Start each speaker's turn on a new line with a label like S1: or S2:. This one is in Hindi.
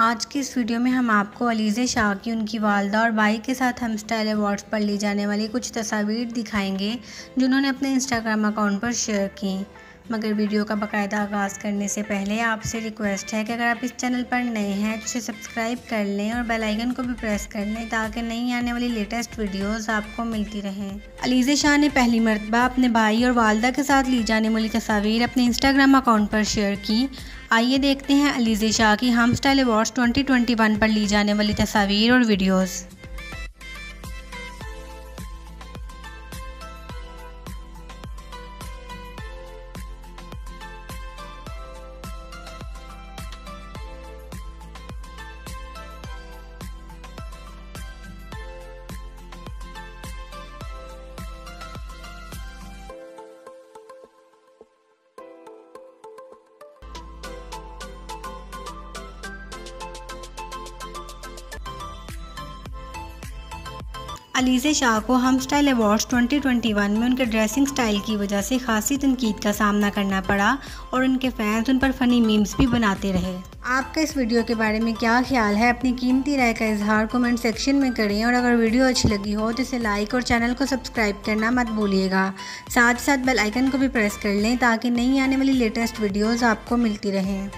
S1: आज की इस वीडियो में हम आपको अलीज़े शाह की, उनकी वालदा और भाई के साथ हम स्टाइल अवार्ड्स पर ली जाने वाली कुछ तस्वीर दिखाएँगे, जिन्होंने अपने इंस्टाग्राम अकाउंट पर शेयर की। मगर वीडियो का बाकायदा आगाज़ करने से पहले आपसे रिक्वेस्ट है कि अगर आप इस चैनल पर नए हैं तो इसे सब्सक्राइब कर लें और बेल आइकन को भी प्रेस कर लें ताकि नई आने वाली लेटेस्ट वीडियोस आपको मिलती रहें। अलीज़े शाह ने पहली मरतबा अपने भाई और वालदा के साथ ली जाने वाली तस्वीर अपने इंस्टाग्राम अकाउंट पर शेयर की। आइए देखते हैं अलीज़े शाह की हम स्टाइल अवार्ड्स 2021 पर ली जाने वाली तस्वीर और वीडियोज़ अलीज़े शाह को हम स्टाइल अवार्ड्स 2021 में उनके ड्रेसिंग स्टाइल की वजह से खासी तनकीद का सामना करना पड़ा और उनके फैंस उन पर फ़नी मीम्स भी बनाते रहे। आपका इस वीडियो के बारे में क्या ख्याल है? अपनी कीमती राय का इजहार कमेंट सेक्शन में करें और अगर वीडियो अच्छी लगी हो तो इसे लाइक और चैनल को सब्सक्राइब करना मत भूलिएगा। साथ साथ बेल आइकन को भी प्रेस कर लें ताकि नई आने वाली लेटेस्ट वीडियोज़ आपको मिलती रहें।